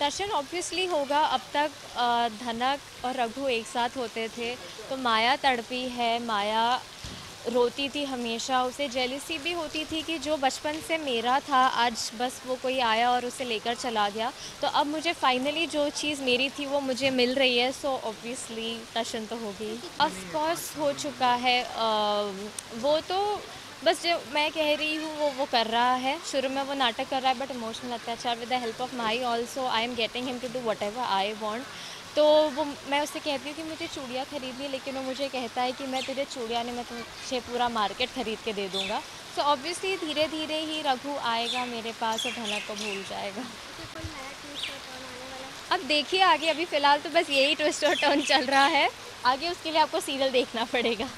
दर्शन obviously होगा। अब तक धनक और रघु एक साथ होते थे। तो माया तड़पी है माया रोती थी हमेशा। उसे जेलिसी भी होती थी कि जो बचपन से मेरा था आज बस वो कोई आया और उसे लेकर चला गया। तो अब मुझे फाइनली जो चीज़ मेरी थी वो मुझे मिल रही है। सो ऑब्वियसली दर्शन तो होगी। ऑफ़ कोर्स हो चुका है आ, वो तो बस जो मैं कह रही हूँ, वो वो कर रहा है। शुरू में वो नाटक कर रहा है बट इमोशनल अत्याचार with the help of my also I am getting him to do whatever I want तो वो, मैं उससे कहती हूँ कि मुझे चूड़ियाँ खरीदनी लेकिन वो मुझे कहता है कि मैं तुझे चूड़िया नहीं, मैं तुझे पूरा मार्केट ख़रीद के दे दूँगा। सो ऑब्वियसली धीरे धीरे ही रघु आएगा मेरे पास और धनक को भूल जाएगा। अब देखिए आगे, अभी फ़िलहाल तो बस यही ट्विस्ट और टर्न चल रहा है। आगे उसके लिए आपको सीरियल देखना पड़ेगा।